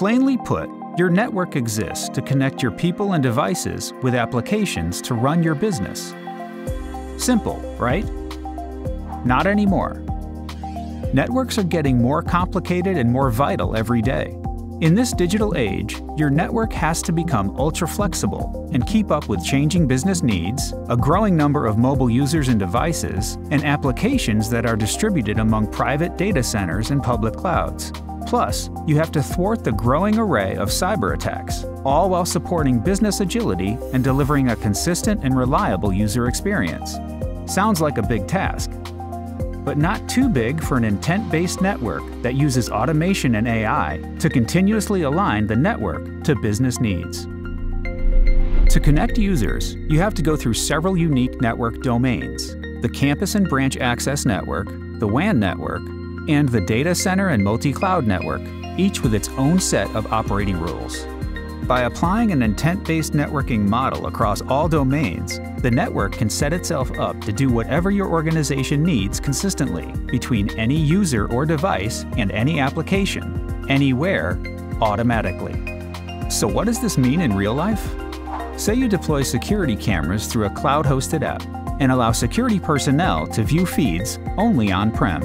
Plainly put, your network exists to connect your people and devices with applications to run your business. Simple, right? Not anymore. Networks are getting more complicated and more vital every day. In this digital age, your network has to become ultra flexible and keep up with changing business needs, a growing number of mobile users and devices, and applications that are distributed among private data centers and public clouds. Plus, you have to thwart the growing array of cyber attacks, all while supporting business agility and delivering a consistent and reliable user experience. Sounds like a big task, but not too big for an intent-based network that uses automation and AI to continuously align the network to business needs. To connect users, you have to go through several unique network domains, the campus and branch access network, the WAN network, and the data center and multi-cloud network, each with its own set of operating rules. By applying an intent-based networking model across all domains, the network can set itself up to do whatever your organization needs consistently between any user or device and any application, anywhere, automatically. So what does this mean in real life? Say you deploy security cameras through a cloud-hosted app and allow security personnel to view feeds only on-prem.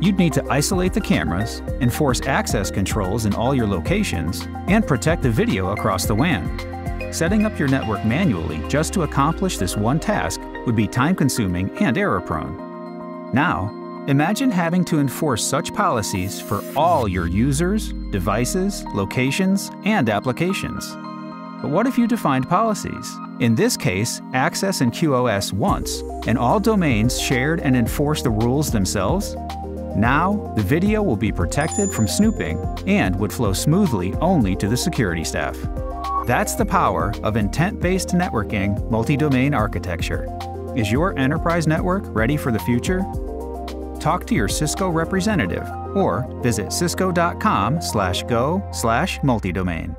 You'd need to isolate the cameras, enforce access controls in all your locations, and protect the video across the WAN. Setting up your network manually just to accomplish this one task would be time-consuming and error-prone. Now, imagine having to enforce such policies for all your users, devices, locations, and applications. But what if you defined policies? In this case, Access and QoS once, and all domains shared and enforced the rules themselves? Now, the video will be protected from snooping and would flow smoothly only to the security staff. That's the power of intent-based networking multi-domain architecture. Is your enterprise network ready for the future? Talk to your Cisco representative or visit cisco.com/go/multidomain.